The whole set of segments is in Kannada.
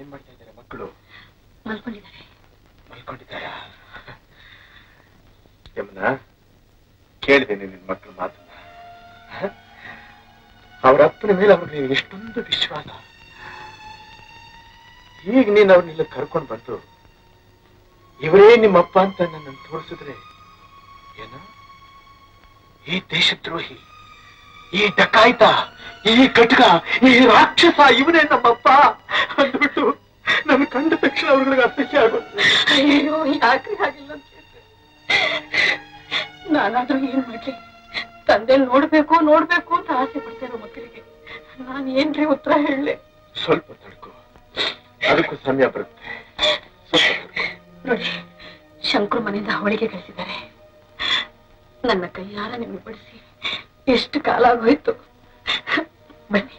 ಏನ್ ಮಾಡ್ತಾ ಇದ್ದಾರೆ ಮಕ್ಕಳು. ಮಲ್ಕೊಂಡಿದ್ದಾರೆ. ಮಲ್ಕೊಂಡಿದ್ದಾರಾ? ಯಮುನಾ ಕೇಳಿದ್ದೇನೆ ನಿನ್ ಮಕ್ಕಳು ಮಾತನ್ನ. ಅವ್ರ ಅಪ್ಪನ ಮೇಲೆ ಅವ್ರಿಗೆ ನೀವು ಎಷ್ಟೊಂದು ವಿಶ್ವಾಸ. ಈಗ ನೀನು ಅವ್ರನ್ನೆಲ್ಲ ಕರ್ಕೊಂಡು ಬಂದು ಇವರೇ ನಿಮ್ಮಪ್ಪ ಅಂತ ನನ್ನ ತೋರಿಸಿದ್ರೆ ಏನ? ಈ ದೇಶದ್ರೋಹಿ. ಈ ಡಕಾಯ್ತ ಈ ಕಟಕ ಈ ರಾಕ್ಷಸ ಇವನೇ ನಮ್ಮಪ್ಪ ಅಂದ್ಬಿಟ್ಟು ನನ್ನ ಕಂಡ ತಕ್ಷಣ ಅವ್ರಿಗೆ ಅಸಹ್ಯ ಆಗುತ್ತೆ ಅಯ್ಯೋ ಯಾಕ್ರಿ ಹಾಗಿಲ್ಲ ಅಂತ ಕೇಳ್ದೆ? ನಾನಾದ್ರೂ ಏನ್ ಮಾಡ್ಲಿ? ತಂದೆ ನೋಡ್ಬೇಕು ನೋಡ್ಬೇಕು ಅಂತ ಆಸೆ ಪಡ್ತೇನೆ ಮಕ್ಕಳಿಗೆ. ನಾನ್ ಏನ್ರಿ ಉತ್ತರ ಹೇಳಲಿ? ಸ್ವಲ್ಪ ತಡ್ಕೋ. ಅದಕ್ಕೂ ಸಮಯ ಬರುತ್ತೆ. ನೋಡಿ ಶಂಕರು ಮನೆಯಿಂದ ಹೋಳಿಗೆ ಕಳಿಸಿದ್ದಾರೆ. ನನ್ನ ಕೈಯಾರ ನಿಮಗೆ ಬಡಿಸಿ ಎಷ್ಟು ಕಾಲ ಆಗೋಯ್ತು ಬನ್ನಿ.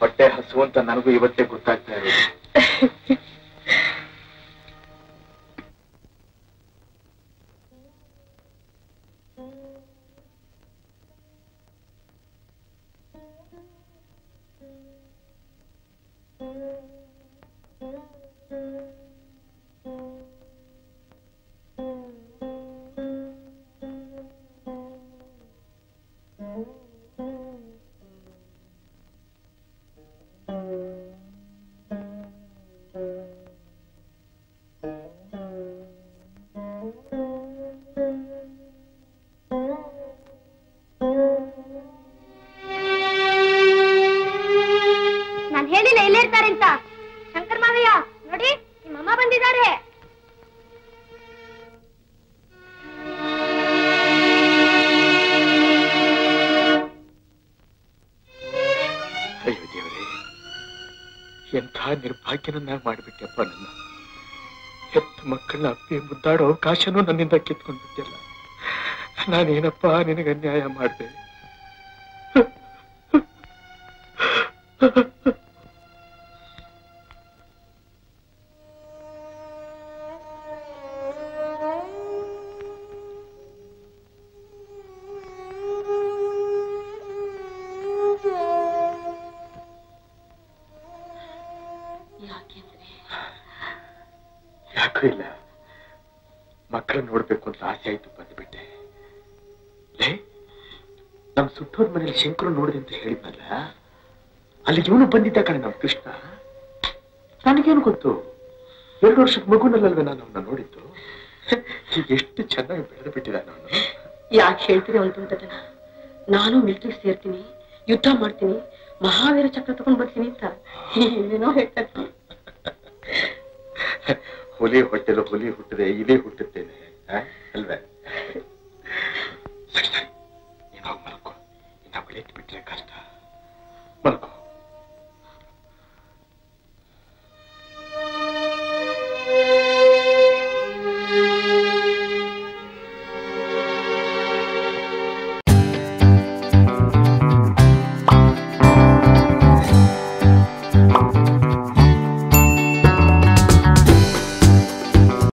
ಹೊಟ್ಟೆ ಹಸು ಅಂತ ನನಗೂ ಇವತ್ತೇ ಗೊತ್ತಾಗ್ತಾ ಇರೋದು ದೇವರೇ, ಎಂಥ ನಿರ್ಭಾಗ್ಯನನ್ನ ಮಾಡಿಬಿಟ್ಟೆಪ್ಪ ನನ್ನ. ಹೆತ್ತ ಮಕ್ಕಳನ್ನ ಅಪ್ಪಿ ಮುದ್ದಾಡೋ ಅವಕಾಶನೂ ನನ್ನಿಂದ ಕಿತ್ಕೊಂಡ್ಬಿಟ್ಟಿಲ್ಲ. ನಾನೇನಪ್ಪ ನಿನಗೆ ಅನ್ಯಾಯ ಮಾಡಿದೆ? ಯಾಕೂ ಇಲ್ಲ. ಮಕ್ಕಳನ್ನ ನೋಡ್ಬೇಕು ಅಂತ ಆಸೆ ಆಯ್ತು ಬಂದ್ಬಿಟ್ಟೆ. ಏ ನಮ್ ಸುಟ್ಟೋರ್ ಮನೇಲಿ ಶಂಕರು ನೋಡಿದೆ ಅಂತ ಹೇಳಿದ್ನಲ್ಲ ಅಲ್ಲಿ ಇವನು ಬಂದಿದ್ದ ಕಣೆ ನಮ್ ಕೃಷ್ಣ. ನನಗೇನು ಗೊತ್ತು? ಎರಡು ವರ್ಷದ ಮಗುನಲ್ಲಲ್ವೇ ನಾನು ಅವನ್ನ ನೋಡಿದ್ದು? ಈಗ ಎಷ್ಟು ಚೆನ್ನಾಗಿ ಬೆಳೆದು ಬಿಟ್ಟಿದ್ದಾನೆ ಅವನು ಯಾಕೆ ಹೇಳ್ತೀನಿ ಅವನು ಬಂದದನ ನಾನು ಮಿಲಿಟರಿ ಸೇರ್ತೀನಿ ಯುದ್ಧ ಮಾಡ್ತೀನಿ ಮಹಾವೀರ ಚಕ್ರ ತಗೊಂಡ್ ಬರ್ತೀನಿ ಅಂತ. ಏನೇನೋ ಹೇಳ್ತಾರೆ ಹುಲಿ ಹೊಟ್ಟೆಲು ಹುಲಿ ಹುಟ್ಟಿದೆ ಇಲಿ ಹುಟ್ಟುತ್ತೇನೆ? ಅಲ್ವೇ